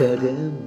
Dada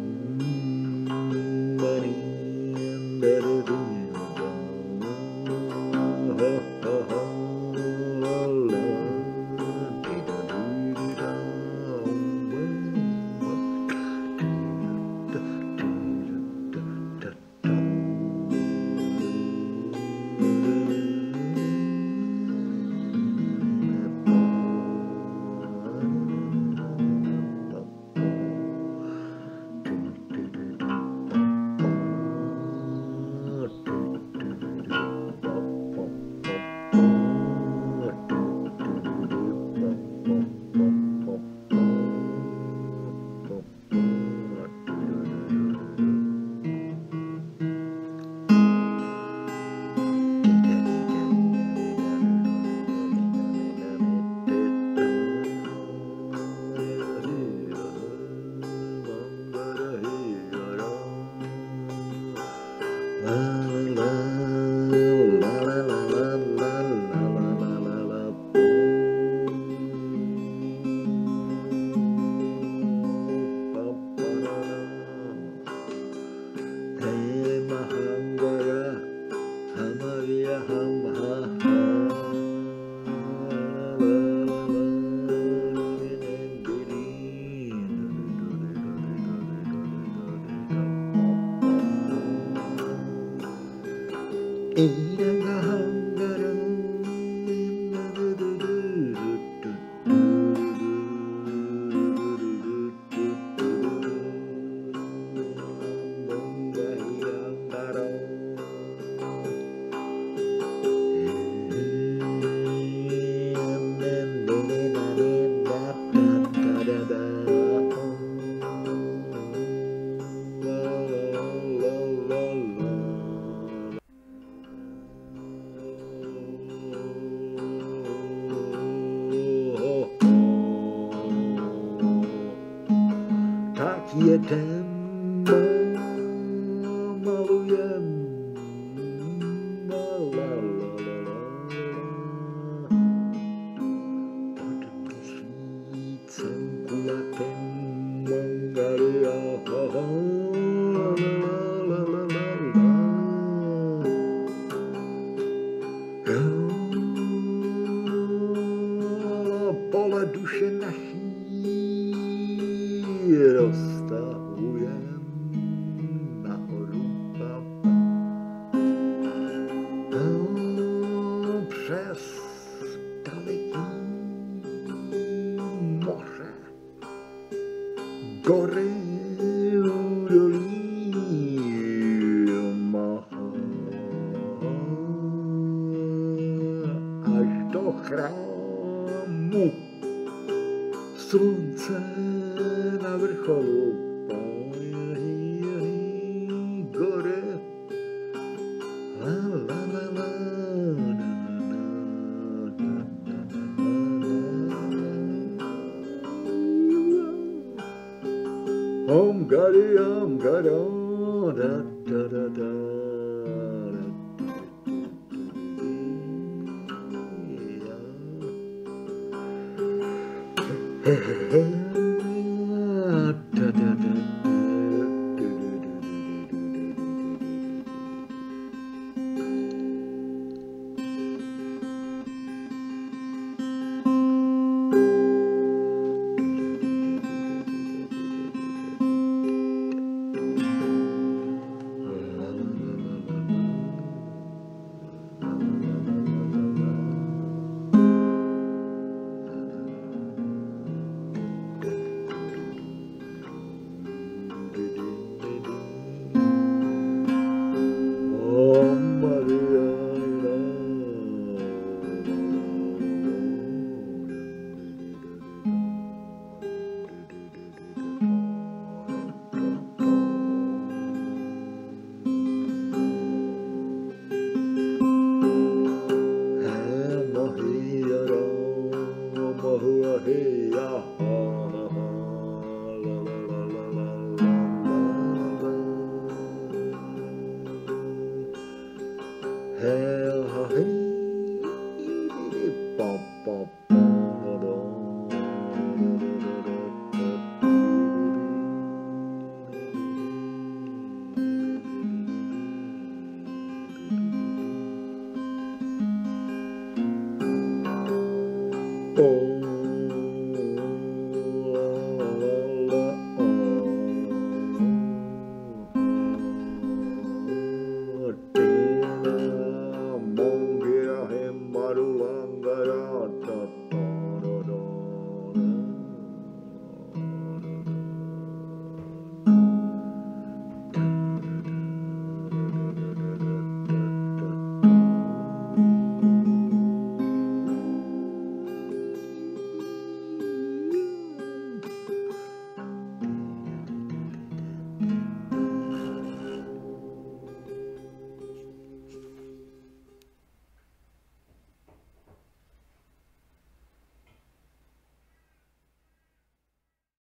eh. Přes daleký moře, gory, údolí, až do chrámu. Slunce na vrcholu. Gore la Om Gari Om da da da da da da da da da Oh.